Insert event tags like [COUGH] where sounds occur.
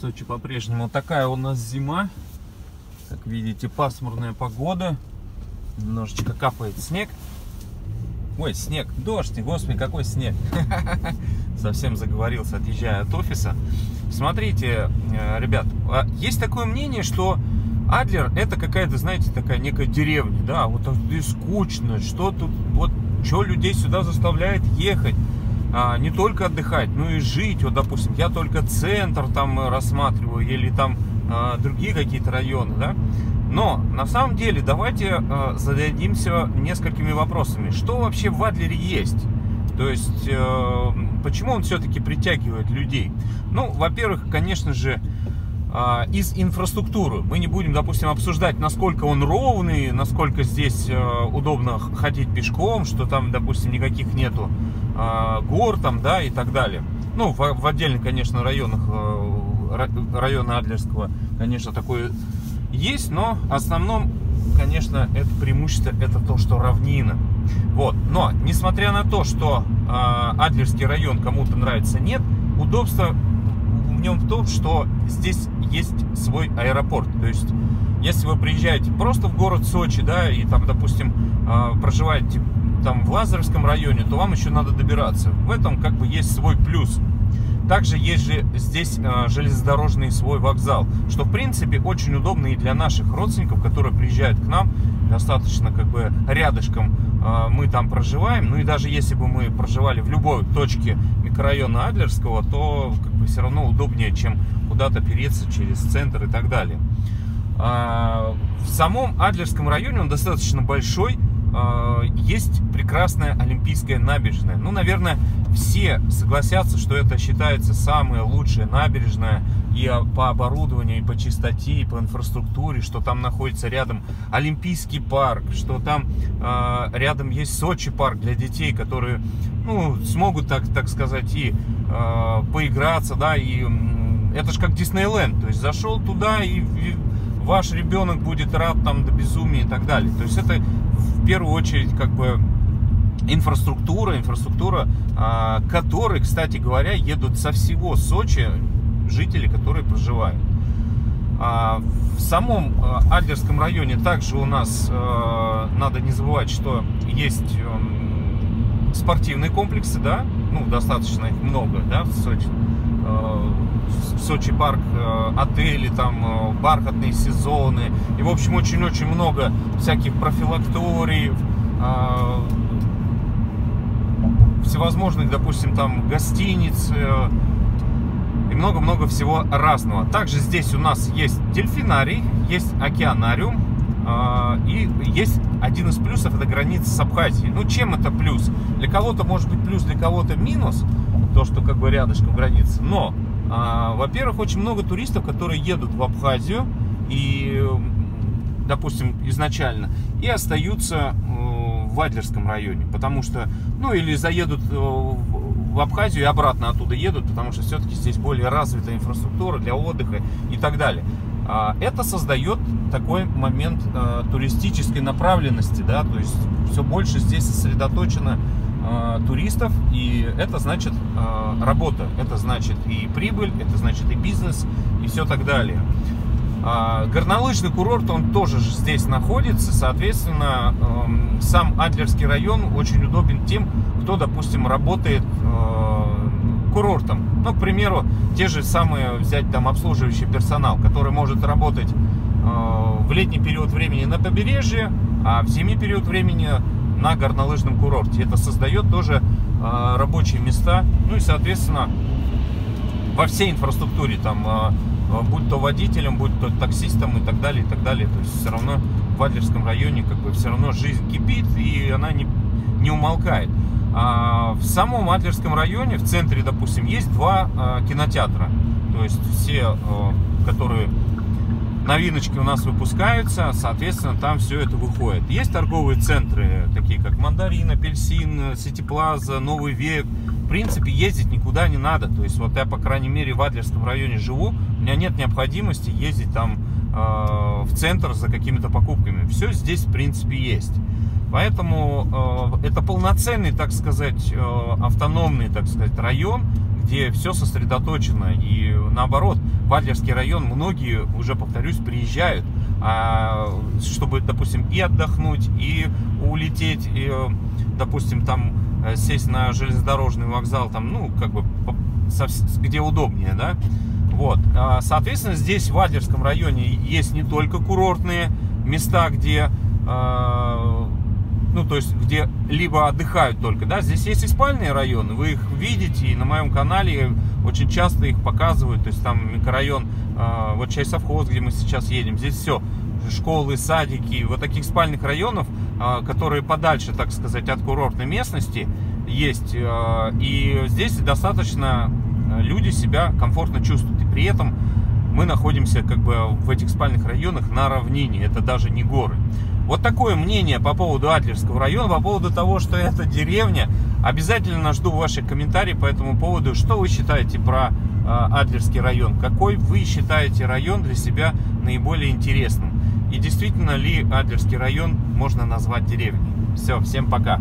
Сочи по-прежнему такая у нас зима. Как видите, пасмурная погода. Немножечко капает снег. Ой, снег, дождь, господи, какой снег. [LAUGHS] Совсем заговорился, отъезжая от офиса. Смотрите, э, ребят, а есть такое мнение, что Адлер это какая-то, знаете, такая некая деревня, да, вот скучно, что тут, вот, что людей сюда заставляет ехать а, не только отдыхать, но и жить. Вот, допустим, я только центр там рассматриваю или там а, другие какие-то районы, да. Но на самом деле давайте а, зададимся несколькими вопросами. Что вообще в Адлере есть? То есть, э, почему он все-таки притягивает людей? Ну, во-первых, конечно же, из инфраструктуры. Мы не будем, допустим, обсуждать, насколько он ровный, насколько здесь э, удобно ходить пешком, что там, допустим, никаких нету а, гор там, да, и так далее. Ну, в, отдельных, конечно, районах э, района Адлерского, конечно, такое есть, но в основном, конечно, это преимущество, это то, что равнина. Вот, но, несмотря на то, что э, Адлерский район кому-то нравится, нет, удобство в нем в том, что здесь есть свой аэропорт. То есть, если вы приезжаете просто в город Сочи, да, и там, допустим, а, проживаете там в Лазаревском районе, то вам еще надо добираться. В этом как бы есть свой плюс. Также есть же здесь э, железнодорожный свой вокзал, что в принципе очень удобно и для наших родственников, которые приезжают к нам, достаточно как бы рядышком мы там проживаем. Ну и даже если бы мы проживали в любой точке микрорайона Адлерского, то как бы все равно удобнее, чем куда-то переться через центр и так далее. Э, в самом Адлерском районе он достаточно большой, а, есть прекрасная Олимпийская набережная. Ну, наверное, все согласятся, что это считается самая лучшая набережная и по оборудованию, и по чистоте, и по инфраструктуре, что там находится рядом Олимпийский парк, что там э, рядом есть Сочи парк для детей, которые ну, смогут, так, так сказать, и э, поиграться, да, и это же как Диснейленд, то есть зашел туда и, и ваш ребенок будет рад там до безумия и так далее. То есть это в первую очередь как бы инфраструктура, инфраструктура, а, которой, кстати говоря, едут со всего Сочи жители, которые проживают. А, в самом а, Адлерском районе также у нас надо не забывать, что есть эм, спортивные комплексы, да, ну достаточно их много, да, в Сочи. В Сочи парк, отели, там бархатные сезоны. И, в общем, очень-очень много всяких профилакторий, всевозможных, допустим, там гостиниц э, и много-много всего разного. Также здесь у нас есть дельфинарий, есть океанариум э, и есть один из плюсов это граница с Абхазией. Ну чем это плюс? Для кого-то может быть плюс, для кого-то минус, то что как бы рядышком граница. Но, э, во-первых, очень много туристов, которые едут в Абхазию и, допустим, изначально и остаются в Адлерском районе, потому что, ну или заедут э, в Абхазию и обратно оттуда едут, потому что все-таки здесь более развитая инфраструктура для отдыха и так далее. А, это создает такой момент э, туристической направленности, да, то есть все больше здесь сосредоточено э, туристов, и это значит работа, это значит и прибыль, это значит и бизнес, и все так далее. А, горнолыжный курорт, он тоже здесь находится, соответственно, эм, сам Адлерский район очень удобен тем, кто, допустим, работает э, курортом. Ну, к примеру, те же самые взять там обслуживающий персонал, который может работать э, в летний период времени на побережье, а в зимний период времени на горнолыжном курорте. Это создает тоже э, рабочие места, ну и, соответственно, во всей инфраструктуре там будь то водителем, будь то таксистом и так далее, и так далее. То есть все равно в Адлерском районе как бы все равно жизнь кипит и она не, не умолкает. А в самом Адлерском районе, в центре, допустим, есть два а, кинотеатра. То есть все, а, которые новиночки у нас выпускаются, соответственно, там все это выходит. Есть торговые центры, такие как Мандарин, Апельсин, Сити Плаза, Новый век, в принципе, ездить никуда не надо. То есть, вот я, по крайней мере, в Адлерском районе живу, у меня нет необходимости ездить там э, в центр за какими-то покупками. Все здесь, в принципе, есть. Поэтому э, это полноценный, так сказать, э, автономный, так сказать, район, где все сосредоточено. И наоборот, в Адлерский район многие, уже повторюсь, приезжают, а, чтобы, допустим, и отдохнуть, и улететь, и, допустим, там э, сесть на железнодорожный вокзал, там, ну, как бы, где удобнее, да. Вот, а, соответственно, здесь в Адлерском районе есть не только курортные места, где а, ну, то есть, где либо отдыхают только, да, здесь есть и спальные районы, вы их видите, и на моем канале очень часто их показывают, то есть, там микрорайон, э, вот часть совхоз, где мы сейчас едем, здесь все, школы, садики, вот таких спальных районов, э, которые подальше, так сказать, от курортной местности есть, э, и здесь достаточно люди себя комфортно чувствуют, и при этом мы находимся как бы в этих спальных районах на равнине, это даже не горы. Вот такое мнение по поводу Адлерского района, по поводу того, что это деревня. Обязательно жду ваших комментариев по этому поводу. Что вы считаете про э, Адлерский район? Какой вы считаете район для себя наиболее интересным? И действительно ли Адлерский район можно назвать деревней? Все, всем пока.